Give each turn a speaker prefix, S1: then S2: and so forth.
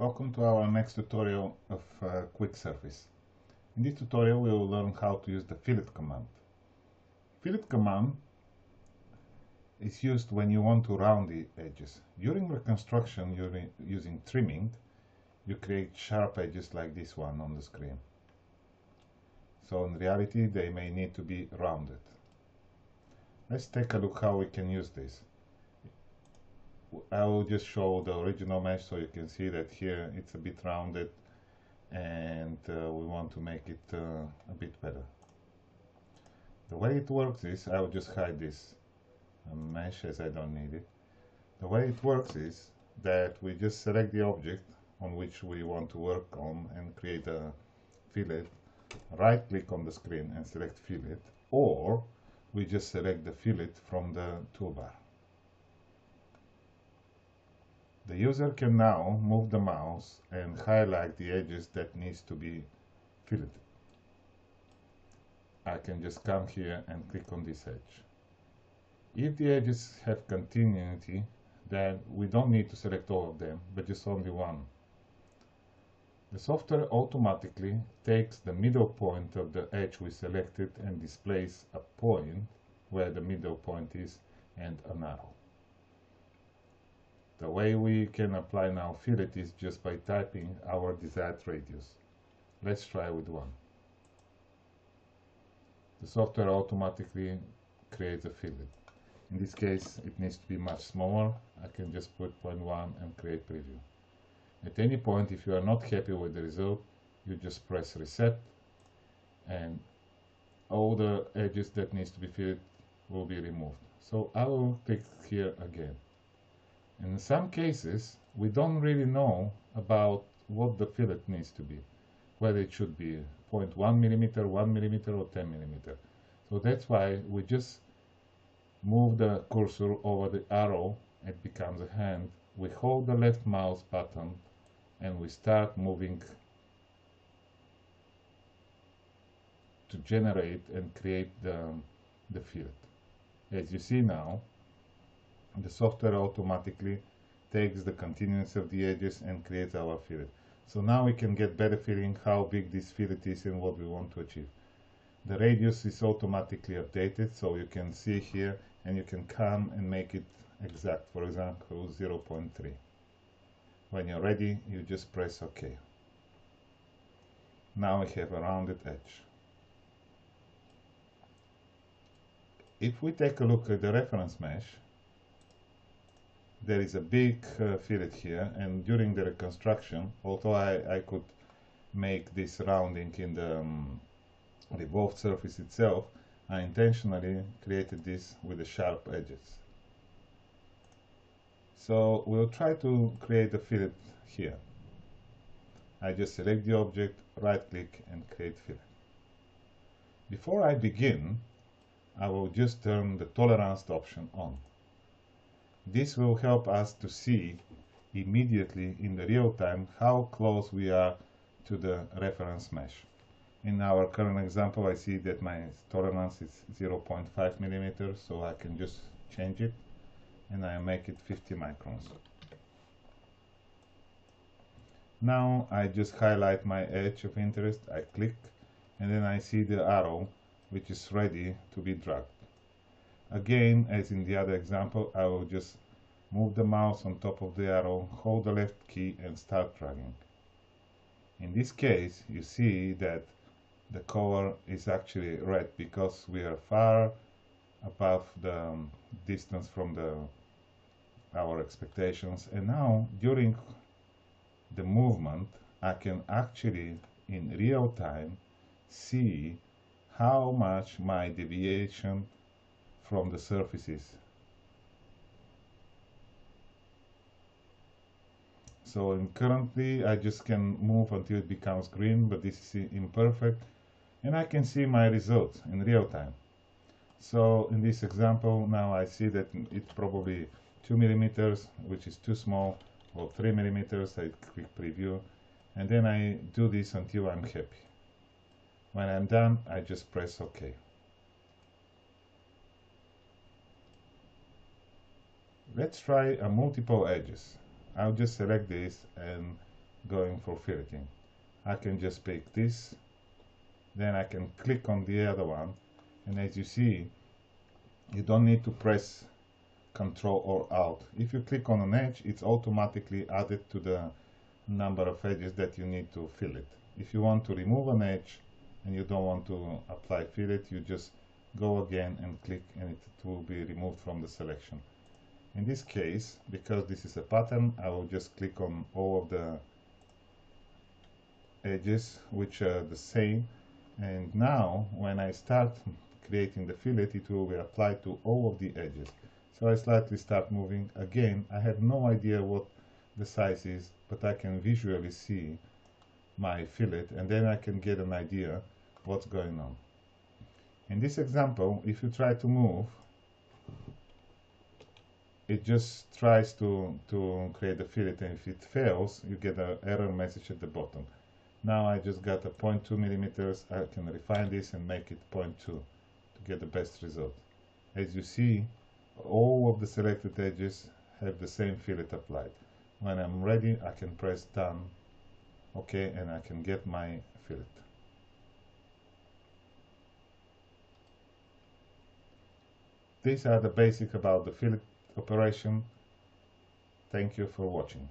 S1: Welcome to our next tutorial of uh, Quick Surface. In this tutorial we will learn how to use the fillet command. Fillet command is used when you want to round the edges. During reconstruction using trimming you create sharp edges like this one on the screen. So in reality they may need to be rounded. Let's take a look how we can use this. I will just show the original mesh so you can see that here it's a bit rounded and uh, we want to make it uh, a bit better. The way it works is, I will just hide this mesh as I don't need it. The way it works is that we just select the object on which we want to work on and create a fillet, right click on the screen and select fillet or we just select the fillet from the toolbar. The user can now move the mouse and highlight the edges that needs to be filleted. I can just come here and click on this edge. If the edges have continuity, then we don't need to select all of them, but just only one. The software automatically takes the middle point of the edge we selected and displays a point where the middle point is and an arrow. The way we can apply now fillet is just by typing our desired radius. Let's try with one. The software automatically creates a fillet. In this case it needs to be much smaller. I can just put 0.1 and create preview. At any point, if you are not happy with the result, you just press reset and all the edges that needs to be filled will be removed. So I will click here again. In some cases, we don't really know about what the fillet needs to be, whether it should be 0.1 millimeter, 1 millimeter, or 10 millimeter. So that's why we just move the cursor over the arrow, it becomes a hand. We hold the left mouse button and we start moving to generate and create the, the field. As you see now, the software automatically takes the continuance of the edges and creates our fillet. So now we can get better feeling how big this fillet is and what we want to achieve. The radius is automatically updated so you can see here and you can come and make it exact, for example 0.3. When you're ready, you just press OK. Now we have a rounded edge. If we take a look at the reference mesh, there is a big uh, fillet here and during the reconstruction, although I, I could make this rounding in the um, revolved surface itself, I intentionally created this with the sharp edges. So we'll try to create a fillet here. I just select the object, right click and create fillet. Before I begin, I will just turn the tolerance option on. This will help us to see immediately in the real time how close we are to the reference mesh. In our current example I see that my tolerance is 0.5 millimeters so I can just change it and I make it 50 microns. Now I just highlight my edge of interest, I click and then I see the arrow which is ready to be dragged. Again, as in the other example, I will just move the mouse on top of the arrow, hold the left key and start dragging. In this case, you see that the color is actually red because we are far above the um, distance from the our expectations and now during the movement I can actually in real time see how much my deviation from the surfaces. So currently I just can move until it becomes green but this is imperfect and I can see my results in real time. So in this example now I see that it's probably 2 millimeters which is too small or 3 millimeters I click preview and then I do this until I'm happy when I'm done I just press OK let's try a multiple edges I'll just select this and going for filleting. I can just pick this, then I can click on the other one, and as you see, you don't need to press Control or Alt. If you click on an edge, it's automatically added to the number of edges that you need to fillet. If you want to remove an edge and you don't want to apply fillet, you just go again and click and it will be removed from the selection. In this case, because this is a pattern, I will just click on all of the edges which are the same and now when I start creating the fillet it will be applied to all of the edges. So I slightly start moving again. I have no idea what the size is but I can visually see my fillet and then I can get an idea what's going on. In this example, if you try to move, it just tries to, to create a fillet and if it fails, you get an error message at the bottom. Now I just got a 0.2 millimeters, I can refine this and make it 0.2 to get the best result. As you see, all of the selected edges have the same fillet applied. When I'm ready, I can press done, okay, and I can get my fillet. These are the basic about the fillet operation. Thank you for watching.